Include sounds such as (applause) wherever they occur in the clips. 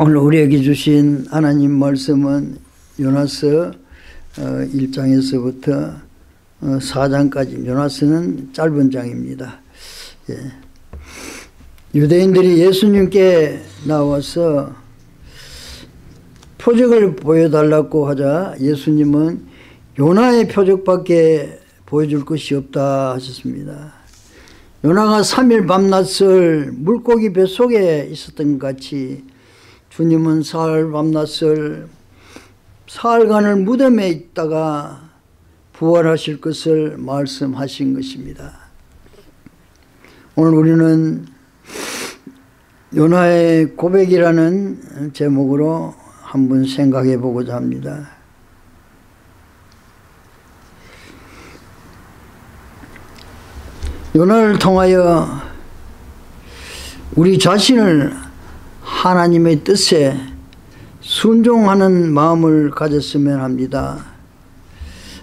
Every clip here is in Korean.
오늘 우리에게 주신 하나님 말씀은 요나서 1장에서부터 어, 4장까지 어, 요나서는 짧은 장입니다. 예. 유대인들이 예수님께 나와서 표적을 보여달라고 하자 예수님은 요나의 표적밖에 보여줄 것이 없다 하셨습니다. 요나가 3일 밤낮을 물고기 뱃속에 있었던 것 같이 주님은 사흘 밤낮을 사흘간을 무덤에 있다가 부활하실 것을 말씀하신 것입니다. 오늘 우리는 요나의 고백이라는 제목으로 한번 생각해 보고자 합니다. 요나를 통하여 우리 자신을 하나님의 뜻에 순종하는 마음을 가졌으면 합니다.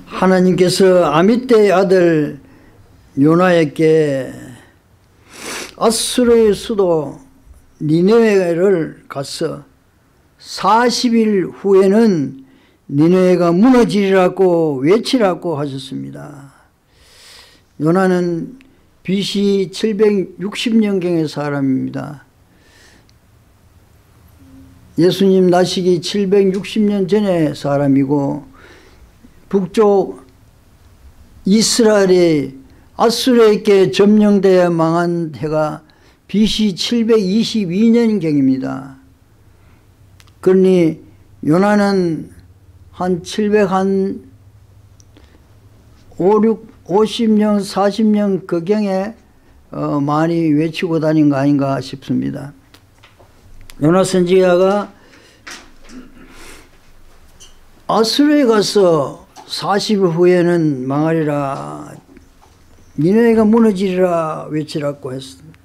하나님께서 아미떼의 아들 요나에게 아수르의 수도 니네웨를 가서 40일 후에는 니네웨가 무너지리라고 외치라고 하셨습니다. 요나는 BC 760년경의 사람입니다. 예수님 나시기 760년 전의 사람이고 북쪽 이스라엘이 아수르에게 점령되어 망한 해가 BC 722년경입니다. 그러니 요나는 한 700 한 5, 6, 50년, 40년 그경에 어, 많이 외치고 다닌 거 아닌가 싶습니다. 요나 선지자가 아수르에 가서 40일 후에는 망하리라 니네가 무너지리라 외치라고 했습니다.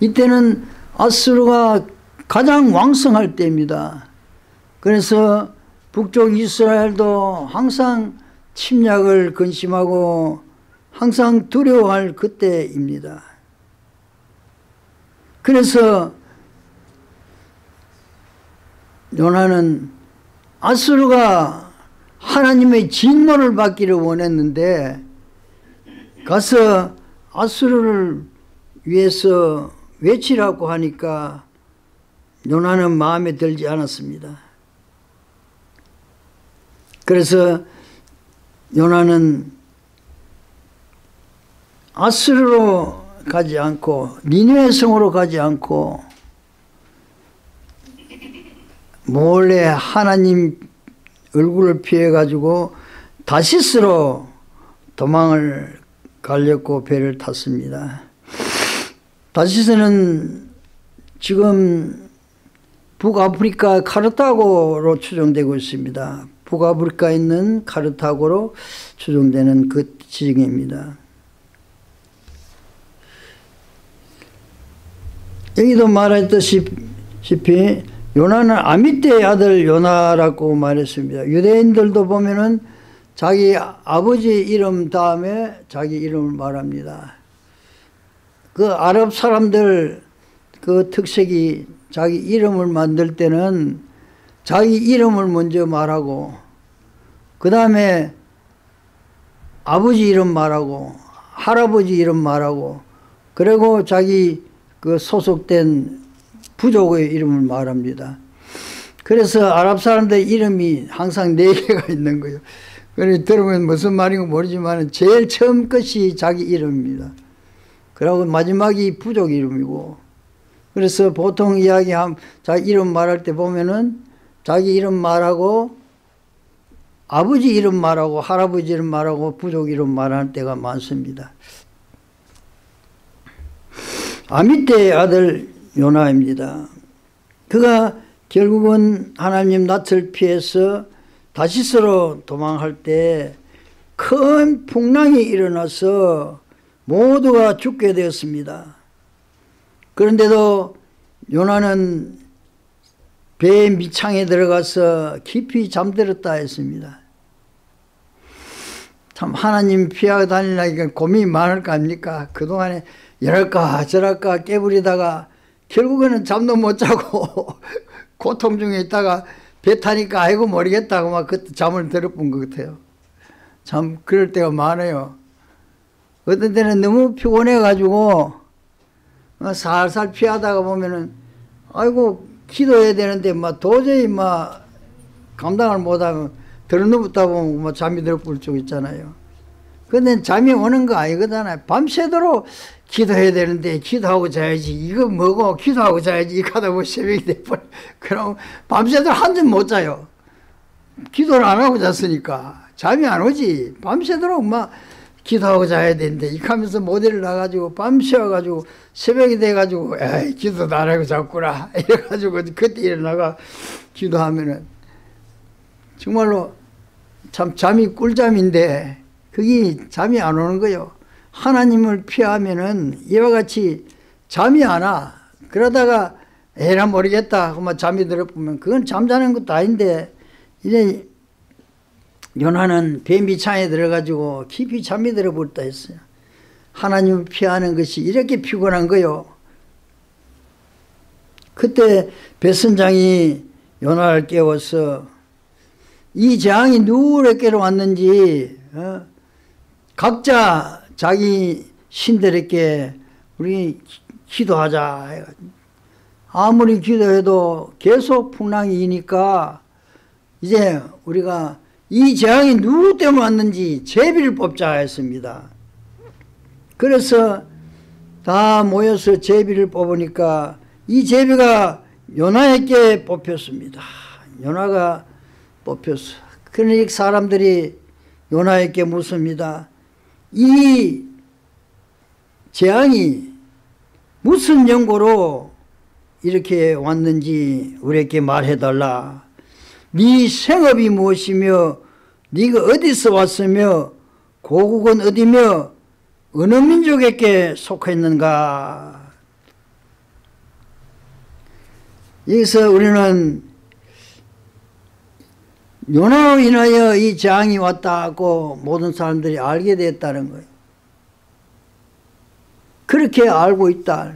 이때는 아수르가 가장 왕성할 때입니다. 그래서 북쪽 이스라엘도 항상 침략을 근심하고 항상 두려워할 그때입니다. 그래서 요나는 아수르가 하나님의 진노를 받기를 원했는데 가서 아수르를 위해서 외치라고 하니까 요나는 마음에 들지 않았습니다. 그래서 요나는 아스르로 가지 않고 니누의 성으로 가지 않고 몰래 하나님 얼굴을 피해 가지고 다시스로 도망을 가려고 배를 탔습니다. 다시스는 지금 북아프리카 카르타고로 추정되고 있습니다. 북아프리카에 있는 카르타고로 추정되는 그 지역입니다. 여기도 말했듯이 요나는 아미떼의 아들 요나라고 말했습니다. 유대인들도 보면은 자기 아버지 이름 다음에 자기 이름을 말합니다. 그 아랍 사람들 그 특색이 자기 이름을 만들 때는 자기 이름을 먼저 말하고 그 다음에 아버지 이름 말하고 할아버지 이름 말하고 그리고 자기 그 소속된 부족의 이름을 말합니다. 그래서 아랍 사람들 이름이 항상 네 개가 있는 거예요. 그래 들으면 무슨 말인지 모르지만 제일 처음 것이 자기 이름입니다. 그리고 마지막이 부족 이름이고 그래서 보통 이야기함 자기 이름 말할 때 보면은 자기 이름 말하고 아버지 이름 말하고 할아버지 이름 말하고 부족 이름 말하는 때가 많습니다. 아미떼의 아들 요나입니다. 그가 결국은 하나님 낯을 피해서 다시스로 도망할 때 큰 풍랑이 일어나서 모두가 죽게 되었습니다. 그런데도 요나는 배의 밑창에 들어가서 깊이 잠들었다 했습니다. 참 하나님 피하고 다니려니까 고민이 많을 거 아닙니까? 그동안에 이럴까 저럴까 깨부리다가 결국에는 잠도 못 자고 (laughs) 고통 중에 있다가 배 타니까 아이고 모르겠다고 막 그때 잠을 들어본 것 같아요. 참 그럴 때가 많아요. 어떤 때는 너무 피곤해가지고 어, 살살 피하다가 보면은 아이고 기도해야 되는데 막 도저히 막 감당을 못하면 들어누웠다 보면 막 잠이 들어볼 적 있잖아요. 근데 잠이 오는 거 아니거든요. 밤새도록 기도해야 되는데 기도하고 자야지 이거 뭐고 기도하고 자야지 이거 하다 보면 새벽이 돼버려. (laughs) 그럼 밤새도록 한점못 자요. 기도를 안 하고 잤으니까 잠이 안 오지. 밤새도록 막 기도하고 자야 되는데 이렇게 하면서 모델을 나가지고 밤새워가지고 새벽이 돼가지고 에이 기도도 안 하고 잤구나 (laughs) 이래가지고 그때 일어나가 기도하면은 정말로 참 잠이 꿀잠인데 그게 잠이 안 오는 거요. 하나님을 피하면은 이와 같이 잠이 안 와. 그러다가 에라 모르겠다 하고 잠이 들어보면 그건 잠자는 것도 아닌데 이제 요나는 뱀이 창에 들어가지고 깊이 잠이 들어버렸다 했어요. 하나님을 피하는 것이 이렇게 피곤한 거요. 그때 배선장이 요나를 깨워서 이 재앙이 누구에게로 왔는지 어? 각자 자기 신들에게 우리 기도하자. 아무리 기도해도 계속 풍랑이 이니까 이제 우리가 이 재앙이 누구 때문에 왔는지 제비를 뽑자 했습니다. 그래서 다 모여서 제비를 뽑으니까 이 제비가 요나에게 뽑혔습니다. 요나가 뽑혔어. 그러니 사람들이 요나에게 묻습니다. 이 재앙이 무슨 연고로 이렇게 왔는지 우리에게 말해달라. 네 생업이 무엇이며 네가 어디서 왔으며 고국은 어디며 어느 민족에게 속했는가 여기서 우리는 요나로 인하여 이 재앙이 왔다고 모든 사람들이 알게 됐다는 거예요. 그렇게 알고 있다.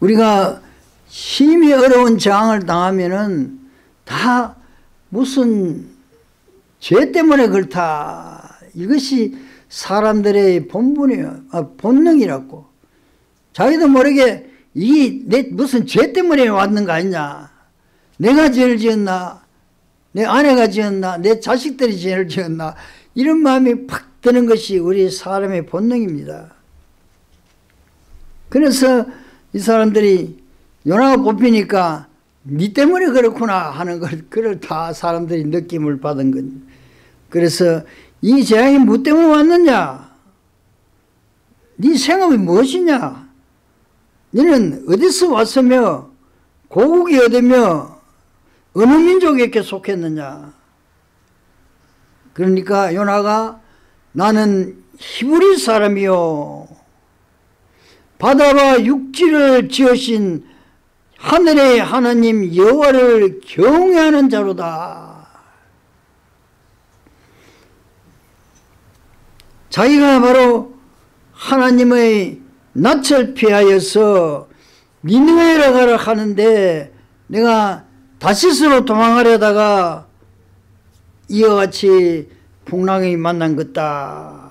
우리가 심히 어려운 재앙을 당하면은 다 무슨 죄 때문에 그렇다. 이것이 사람들의 본분이에요. 아, 본능이라고. 자기도 모르게 이게 내 무슨 죄 때문에 왔는 거 아니냐. 내가 죄를 지었나? 내 아내가 지었나? 내 자식들이 죄를 지었나? 이런 마음이 팍 드는 것이 우리 사람의 본능입니다. 그래서 이 사람들이 요나가 뽑히니까 니 때문에 그렇구나 하는 걸, 그걸 다 사람들이 느낌을 받은 건. 그래서 이 재앙이 뭐 때문에 왔느냐? 네 생업이 무엇이냐? 너는 어디서 왔으며 고국이 어디며 어느 민족에게 속했느냐? 그러니까 요나가 나는 히브리 사람이요. 바다와 육지를 지으신 하늘의 하나님 여호와를 경외하는 자로다. 자기가 바로 하나님의 낯을 피하여서 가라 하는데 내가 다시스로 도망하려다가 이와 같이 풍랑이 만난 것다.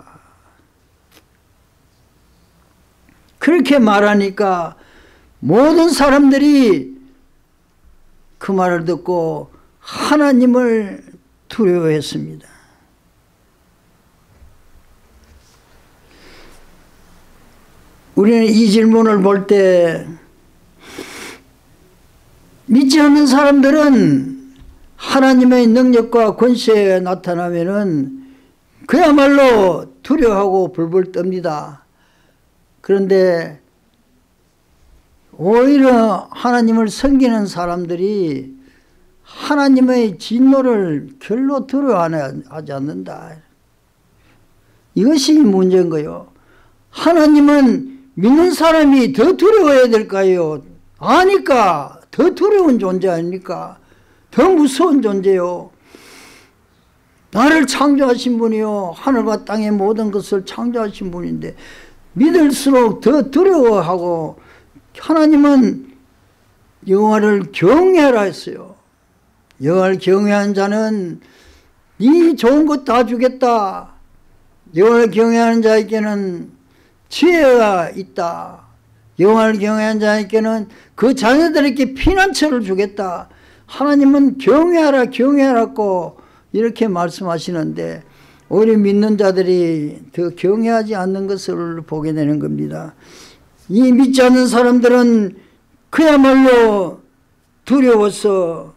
그렇게 말하니까 모든 사람들이 그 말을 듣고 하나님을 두려워했습니다. 우리는 이 질문을 볼때 믿지 않는 사람들은 하나님의 능력과 권세에 나타나면은 그야말로 두려워하고 불불 떱니다. 그런데 오히려 하나님을 섬기는 사람들이 하나님의 진노를 별로 두려워하지 않는다. 이것이 문제인 거요. 하나님은 믿는 사람이 더 두려워해야 될까요? 아니까 더 두려운 존재 아닙니까? 더 무서운 존재요. 나를 창조하신 분이요. 하늘과 땅의 모든 것을 창조하신 분인데 믿을수록 더 두려워하고 하나님은 영화를 경외하라 했어요. 영화를 경외한 자는 네 좋은 것 다 주겠다. 영화를 경외하는 자에게는 지혜가 있다. 영화를 경외한 자에게는 그 자녀들에게 피난처를 주겠다. 하나님은 경외하라 경외하라고 이렇게 말씀하시는데 오히려 믿는 자들이 더 경외하지 않는 것을 보게 되는 겁니다. 이 믿지 않는 사람들은 그야말로 두려워서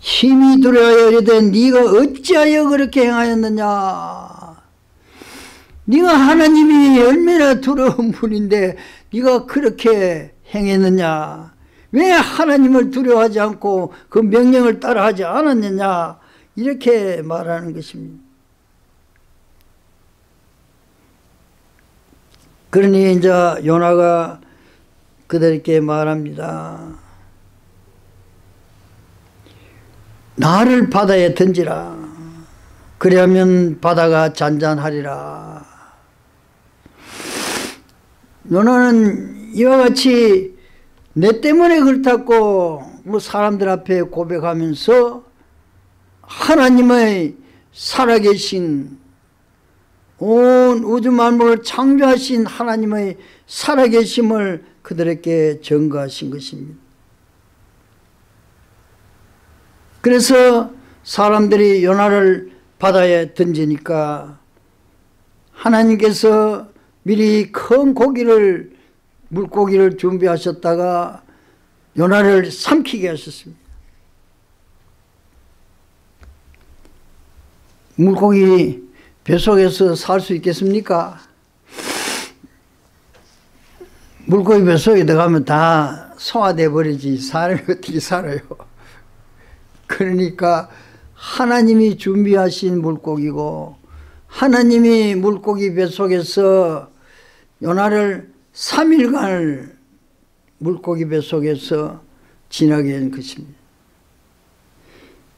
힘이 두려워 이르되 네가 어찌하여 그렇게 행하였느냐 네가 하나님이 얼마나 두려운 분인데 네가 그렇게 행했느냐 왜 하나님을 두려워하지 않고 그 명령을 따라하지 않았느냐 이렇게 말하는 것입니다. 그러니 이제 요나가 그들에게 말합니다. 나를 바다에 던지라. 그리하면 바다가 잔잔하리라. 요나는 이와 같이 내 때문에 그렇다고 뭐 사람들 앞에 고백하면서 하나님의 살아계신 온 우주 만물을 창조하신 하나님의 살아계심을 그들에게 증거하신 것입니다. 그래서 사람들이 요나를 바다에 던지니까 하나님께서 미리 큰 고기를 물고기를 준비하셨다가 요나를 삼키게 하셨습니다. 물고기 뱃속에서 살 수 있겠습니까? 물고기 뱃속에 들어가면 다 소화돼 버리지 사람이 (laughs) 어떻게 살아요? 그러니까 하나님이 준비하신 물고기고 하나님이 물고기 뱃속에서 요나를 3일간을 물고기 뱃속에서 지나게 한 것입니다.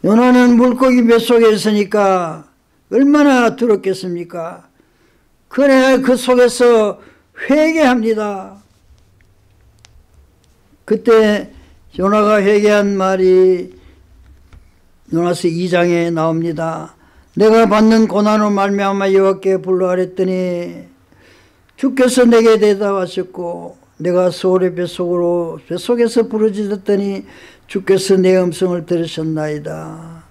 요나는 물고기 뱃속에 있으니까 얼마나 두렵겠습니까? 그래 그 속에서 회개합니다. 그때 요나가 회개한 말이 요나서 2장에 나옵니다. 내가 받는 고난으로 말미암아 여호와께 불러하랬더니 주께서 내게 대답하셨고 내가 소울의 뱃속으로 뱃속에서 부르짖었더니 주께서 내 음성을 들으셨나이다.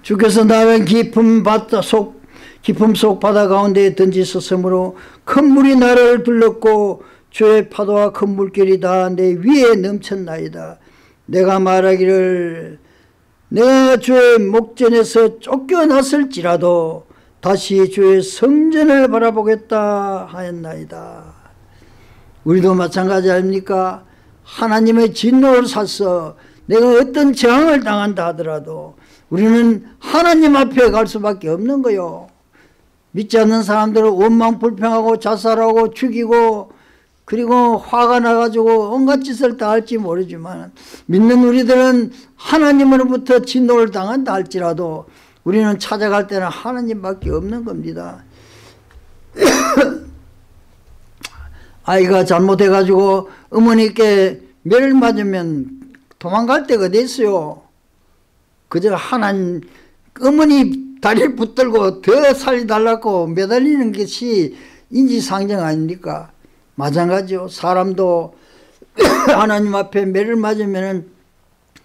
주께서 나를 깊은 바다 속 깊음 속 바다 가운데에 던지셨으므로 큰 물이 나를 둘렀고 주의 파도와 큰 물결이 다 내 위에 넘쳤나이다. 내가 말하기를 내가 주의 목전에서 쫓겨났을지라도 다시 주의 성전을 바라보겠다 하였나이다. 우리도 마찬가지 아닙니까? 하나님의 진노를 사서 내가 어떤 저항을 당한다 하더라도 우리는 하나님 앞에 갈 수밖에 없는 거요. 믿지 않는 사람들은 원망 불평하고 자살하고 죽이고 그리고 화가 나가지고 온갖 짓을 다 할지 모르지만 믿는 우리들은 하나님으로부터 진노를 당한다 할지라도 우리는 찾아갈 때는 하나님밖에 없는 겁니다. (coughs) 아이가 잘못해가지고 어머니께 매를 맞으면 도망갈 데가 있어요. 그저 하나님 어머니 다리를 붙들고 더 살려달라고 매달리는 것이 인지상정 아닙니까? 마찬가지요. 사람도 (coughs) 하나님 앞에 매를 맞으면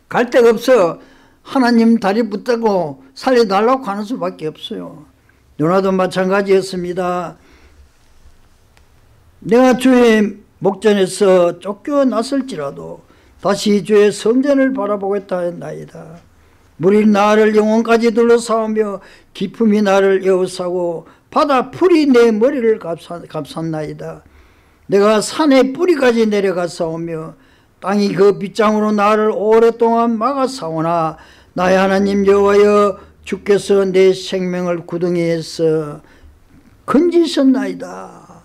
갈 데가 없어. 하나님 다리 붙들고 살려달라고 하는 수밖에 없어요. 누나도 마찬가지였습니다. 내가 주의 목전에서 쫓겨났을지라도 다시 주의 성전을 바라보겠다 했나이다. 물이 나를 영혼까지 둘러싸우며 기품이 나를 에워싸고 바다 풀이 내 머리를 감쌌나이다. 내가 산의 뿌리까지 내려가 싸우며 땅이 그 빗장으로 나를 오랫동안 막아 싸우나 나의 하나님 여호와여 주께서 내 생명을 구덩이에서 건지셨나이다.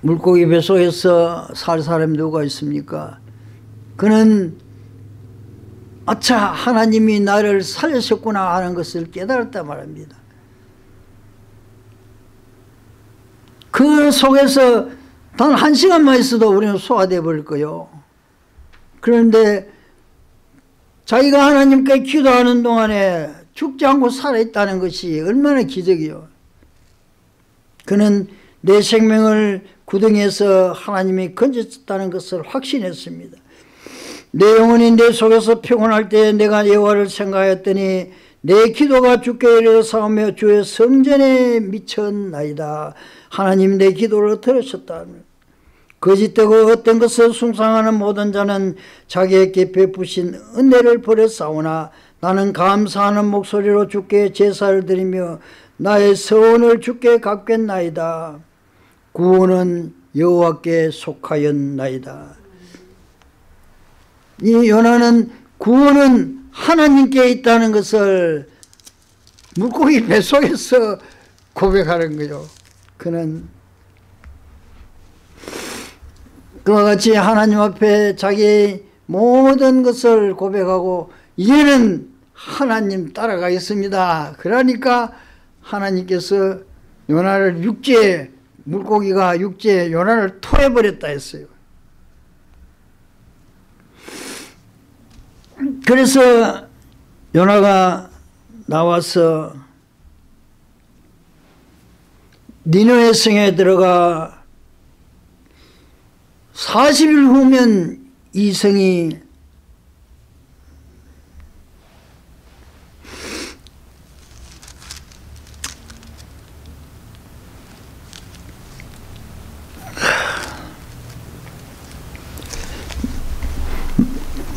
물고기 뱃속에서 살 사람 누가 있습니까? 그는 아차 하나님이 나를 살리셨구나 하는 것을 깨달았다 말합니다. 그 속에서 단 한 시간만 있어도 우리는 소화돼 버릴 거요. 그런데 자기가 하나님께 기도하는 동안에 죽지 않고 살아있다는 것이 얼마나 기적이요. 그는 내 생명을 구덩이에서 하나님이 건졌다는 것을 확신했습니다. 내 영혼이 내 속에서 피곤할 때 내가 여호와를 생각했더니 내 기도가 주께 이르러 싸우며 주의 성전에 미쳤나이다. 하나님 내 기도를 들으셨다. 거짓되고 어떤 것을 숭상하는 모든 자는 자기에게 베푸신 은혜를 버려 싸우나 나는 감사하는 목소리로 주께 제사를 드리며 나의 서원을 주께 갚겠나이다. 구원은 여호와께 속하였나이다. 이 요나는 구원은 하나님께 있다는 것을 물고기 뱃속에서 고백하는 거죠. 그는 그와 같이 하나님 앞에 자기 모든 것을 고백하고 이제는 하나님 따라가겠습니다. 그러니까 하나님께서 요나를 육지에 물고기가 육지에 요나를 토해버렸다 했어요. 그래서 요나가 나와서 니누의 성에 들어가 40일 후면 이 성이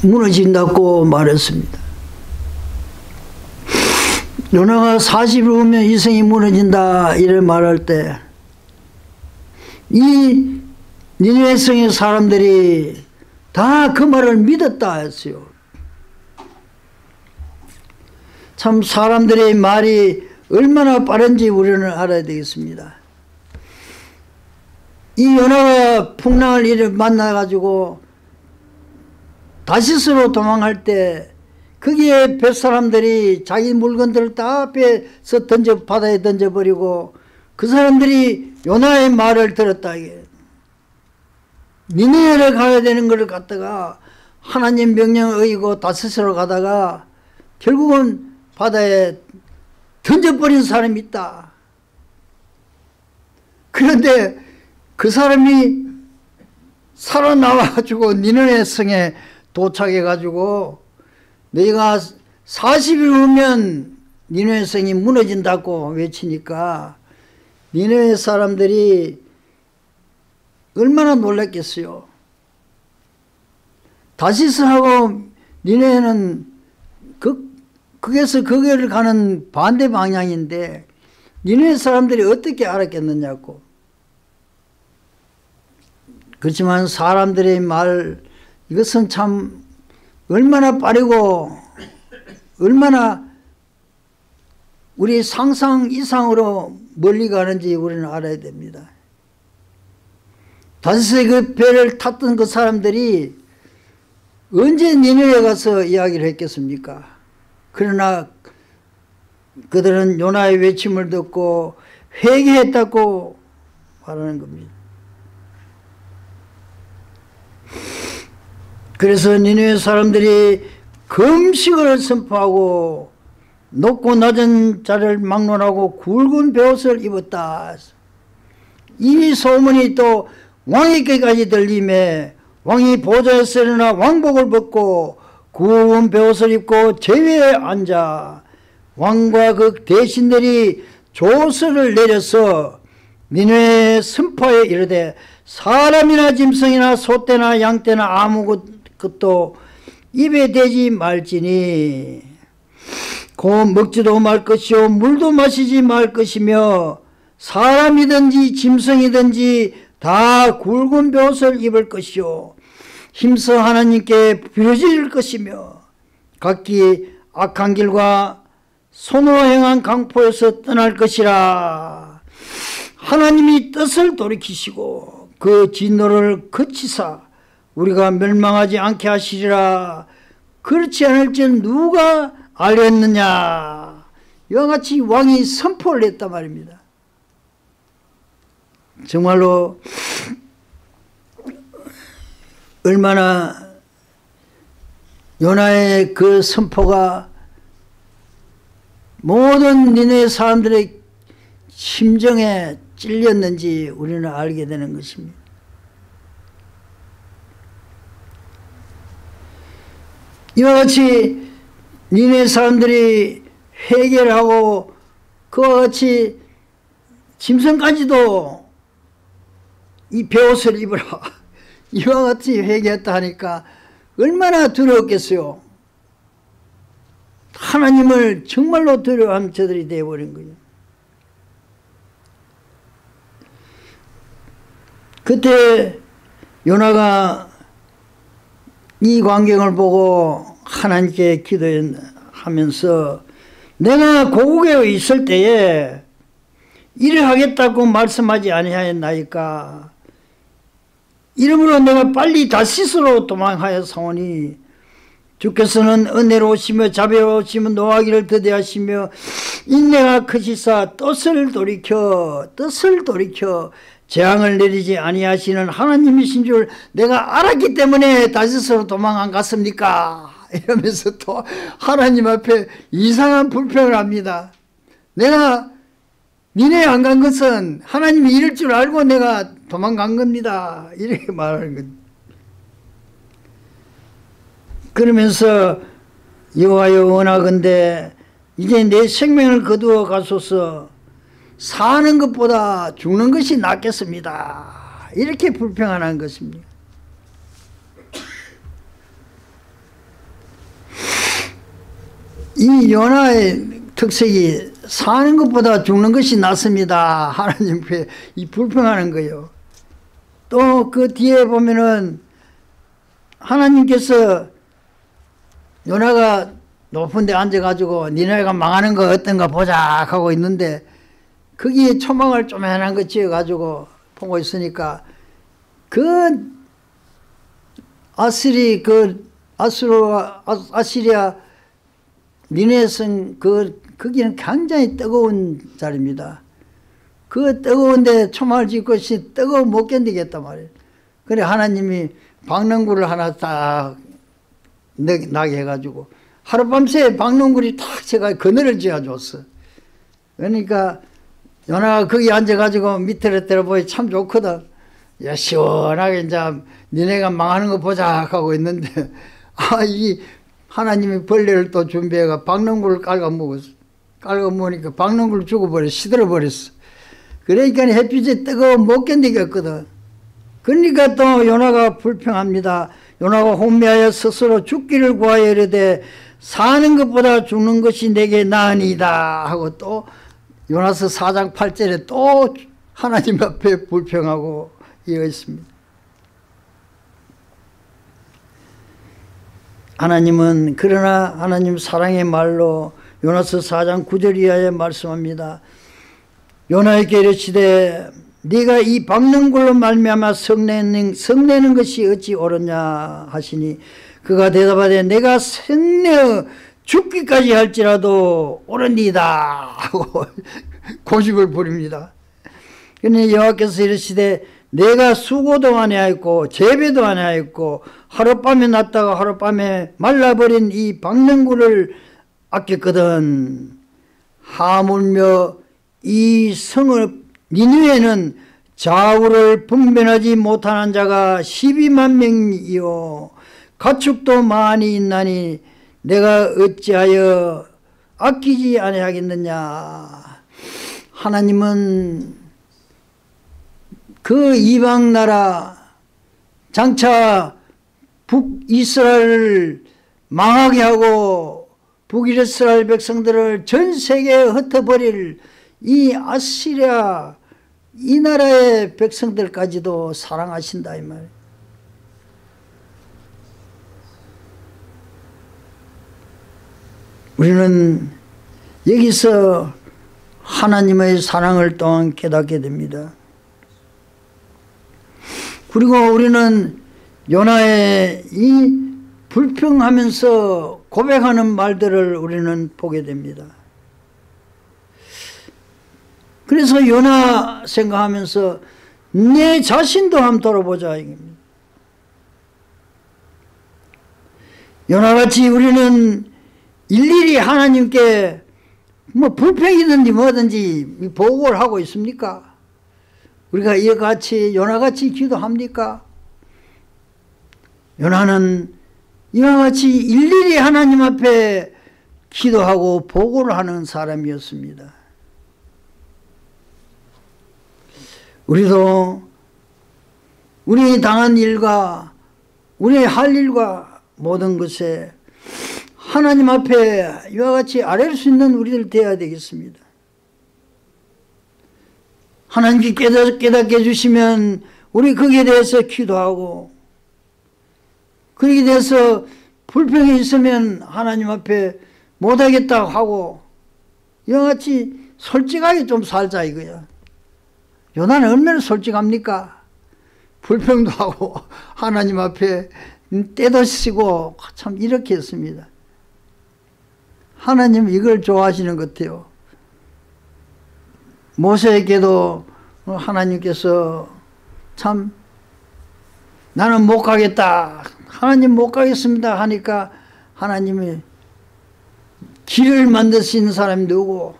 무너진다고 말했습니다. 요나가 40일 후면 이 성이 무너진다 이래 말할 때 이 니네 성의 사람들이 다 그 말을 믿었다 했어요. 참 사람들의 말이 얼마나 빠른지 우리는 알아야 되겠습니다. 이 요나가 풍랑을 만나가지고 다시스로 도망할 때 거기에 뱃사람들이 자기 물건들을 다 빼서 던져 바다에 던져버리고 그 사람들이 요나의 말을 들었다 이게 니네를 가야 되는 걸 갖다가 하나님 명령을 어기고 다스스로 가다가 결국은 바다에 던져버린 사람이 있다. 그런데 그 사람이 살아나와가지고 니네 성에 도착해가지고 너희가 40일 후면 니네 성이 무너진다고 외치니까 니네 사람들이 얼마나 놀랐겠어요. 다시스하고 니네는 그, 거기서 거기를 가는 반대 방향인데 니네 사람들이 어떻게 알았겠느냐고. 그렇지만 사람들의 말 이것은 참 얼마나 빠르고 얼마나 우리 상상 이상으로 멀리 가는지 우리는 알아야 됩니다. 다섯의 그 배를 탔던 그 사람들이 언제 니네에 가서 이야기를 했겠습니까? 그러나 그들은 요나의 외침을 듣고 회개했다고 말하는 겁니다. 그래서 니네 사람들이 금식을 선포하고 높고 낮은 자를 막론하고 굵은 베옷을 입었다. 이 소문이 또 왕에게까지 들림에 왕이 보좌에 서려나 왕복을 벗고 굵은 베옷을 입고 제위에 앉아 왕과 그 대신들이 조서를 내려서 민회 선포에 이르되 사람이나 짐승이나 소떼나 양떼나 아무것 그것도 입에 대지 말지니. 곧 먹지도 말 것이요 물도 마시지 말 것이며 사람이든지 짐승이든지 다 굵은 벼옷을 입을 것이요. 힘써 하나님께 부러질 것이며 각기 악한 길과 손으로 행한 강포에서 떠날 것이라. 하나님이 뜻을 돌이키시고 그 진노를 거치사 우리가 멸망하지 않게 하시리라. 그렇지 않을지는 누가 알겠느냐. 이와 같이 왕이 선포를 했단 말입니다 정말로 얼마나 요나의 그 선포가 모든 니네 사람들의 심정에 찔렸는지 우리는 알게 되는 것입니다. 이와 같이 니네 사람들이 회개를 하고 그와 같이 짐승까지도 이 배옷을 입으라 (laughs) 이와 같이 회개했다 하니까 얼마나 두려웠겠어요. 하나님을 정말로 두려워하는 저들이 되어버린 거예요. 그때 요나가 이 광경을 보고 하나님께 기도하면서 내가 고국에 있을 때에 일을 하겠다고 말씀하지 아니하였나이까 이러므로 내가 빨리 다시스로 도망하여 사오니 주께서는 은혜로우시며 자비로우시며 노하기를 더대하시며 인내가 크시사 뜻을 돌이켜 뜻을 돌이켜 재앙을 내리지 아니하시는 하나님이신 줄 내가 알았기 때문에 다시스로 도망 안 갔습니까? 이러면서 또 하나님 앞에 이상한 불평을 합니다. 내가 니네 안 간 것은 하나님이 이럴 줄 알고 내가 도망간 겁니다. 이렇게 (laughs) 말하는 것. 그러면서 여호와여 원하건대 이제 내 생명을 거두어 가소서 사는 것보다 죽는 것이 낫겠습니다. 이렇게 불평하는 것입니다. 이 요나의 특색이 사는 것보다 죽는 것이 낫습니다. 하나님께 이 불평하는 거예요. 또 그 뒤에 보면은 하나님께서 요나가 높은 데 앉아가지고 니네가 망하는 거 어떤가 보자 하고 있는데 거기에 초망을 쪼매난 거 지어가지고 보고 있으니까 그 아스리 그 아스로 아시리아 니네성 그 거기는 굉장히 뜨거운 자리입니다. 그 뜨거운데 초막을 짓고 있이 뜨거워 못 견디겠단 말이에요. 그래 하나님이 박능구를 하나 딱 나게 해가지고 하룻밤새 박능굴이 탁 제가 그늘을 지어줬어. 그러니까 연아가 거기 앉아가지고 밑으로 때려보니 참 좋거든. 야 시원하게 이제 니네가 망하는 거 보자 하고 있는데 (laughs) 아 이 하나님이 벌레를 또 준비해가 박능굴을 깔아 먹었어. 깔아 먹으니까 박능굴 죽어버려 시들어 버렸어. 그러니까 햇빛에 뜨거워 못 견디겠거든. 그러니까 또 요나가 불평합니다. 요나가 혼미하여 스스로 죽기를 구하여 이르되 사는 것보다 죽는 것이 내게 나으니다 하고 또 요나서 4장 8절에 또 하나님 앞에 불평하고 이어 있습니다. 하나님은 그러나 하나님 사랑의 말로 요나서 4장 9절 이하에 말씀합니다. 요나에게 이르시되 네가 이 박는 걸로 말미암아 성내는 성내는 것이 어찌 옳으냐 하시니 그가 대답하되 내가 성내어 죽기까지 할지라도 옳으니다 하고 (laughs) 고집을 부립니다. 그런데 여호와께서 이르시되 내가 수고도 안 하였고 재배도 안 하였고 하룻밤에 났다가 하룻밤에 말라버린 이 박능구를 아꼈거든 하물며 이 성을 니누에는 좌우를 분별하지 못하는 자가 12만 명이요. 가축도 많이 있나니 내가 어찌하여 아끼지 아니하겠느냐? 하나님은 그 이방 나라 장차 북이스라엘을 망하게 하고 북이스라엘 백성들을 전 세계에 흩어버릴 이 아시리아 이 나라의 백성들까지도 사랑하신다 이 말. 우리는 여기서 하나님의 사랑을 또한 깨닫게 됩니다. 그리고 우리는 요나의 이 불평하면서 고백하는 말들을 우리는 보게 됩니다. 그래서 요나 생각하면서 내 자신도 한번 돌아보자 이겁니다. 요나같이 우리는 일일이 하나님께 뭐 불평이든지 뭐든지 보고를 하고 있습니까? 우리가 이같이 요나같이 기도합니까? 요나는 이와 같이 일일이 하나님 앞에 기도하고 보고를 하는 사람이었습니다. 우리도 우리 당한 일과 우리 할 일과 모든 것에 하나님 앞에 이와 같이 아랠 수 있는 우리들 되어야 되겠습니다. 하나님께 깨닫, 깨닫게 해주시면 우리 거기에 대해서 기도하고 그렇게 돼서 불평이 있으면 하나님 앞에 못하겠다 하고 이와 같이 솔직하게 좀 살자 이거야. 요나는 얼마나 솔직합니까? 불평도 하고 (laughs) 하나님 앞에 때도 쓰고 참 이렇게 했습니다. 하나님 이걸 좋아하시는 것 같아요. 모세에게도 하나님께서 참 나는 못 가겠다. 하나님 못 가겠습니다 하니까 하나님이 길을 만드신 사람이 누구?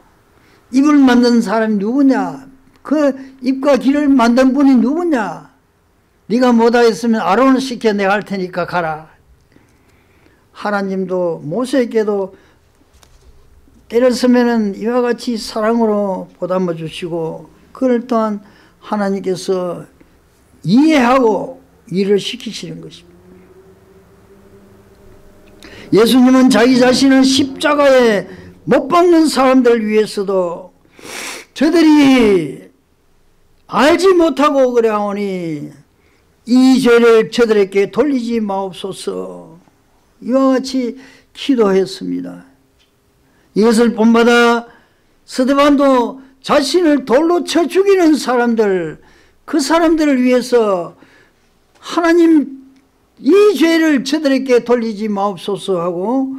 입을 만든 사람이 누구냐? 그 입과 길을 만든 분이 누구냐? 네가 못하겠으면 아론을 시켜 내가 할 테니까 가라. 하나님도 모세에게도 때를 쓰면은 이와 같이 사랑으로 보담아 주시고 그를 또한 하나님께서 이해하고 일을 시키시는 것입니다. 예수님은 자기 자신을 십자가에 못 박는 사람들 위해서도 저들이 알지 못하고 그래 하오니 이 죄를 저들에게 돌리지 마옵소서 이와 같이 기도했습니다. 이것을 본받아 스데반도 자신을 돌로 쳐 죽이는 사람들 그 사람들을 위해서 하나님 이 죄를 저들에게 돌리지 마옵소서 하고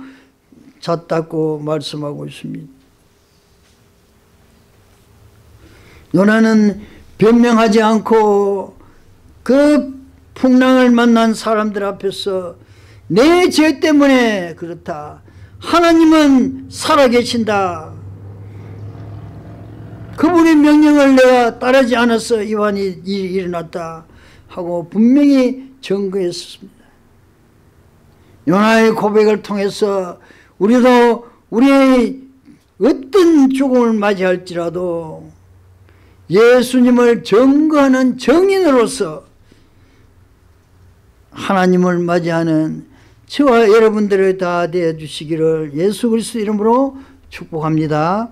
잣닦고 말씀하고 있습니다. 요나는 변명하지 않고 그 풍랑을 만난 사람들 앞에서 내 죄 때문에 그렇다. 하나님은 살아계신다. 그분의 명령을 내가 따르지 않아서 이완이 일어났다 하고 분명히 증거했습니다. 요나의 고백을 통해서 우리도 우리의 어떤 죽음을 맞이할지라도 예수님을 증거하는 정인으로서 하나님을 맞이하는 저와 여러분들을 다 되어 주시기를 예수 그리스도 이름으로 축복합니다.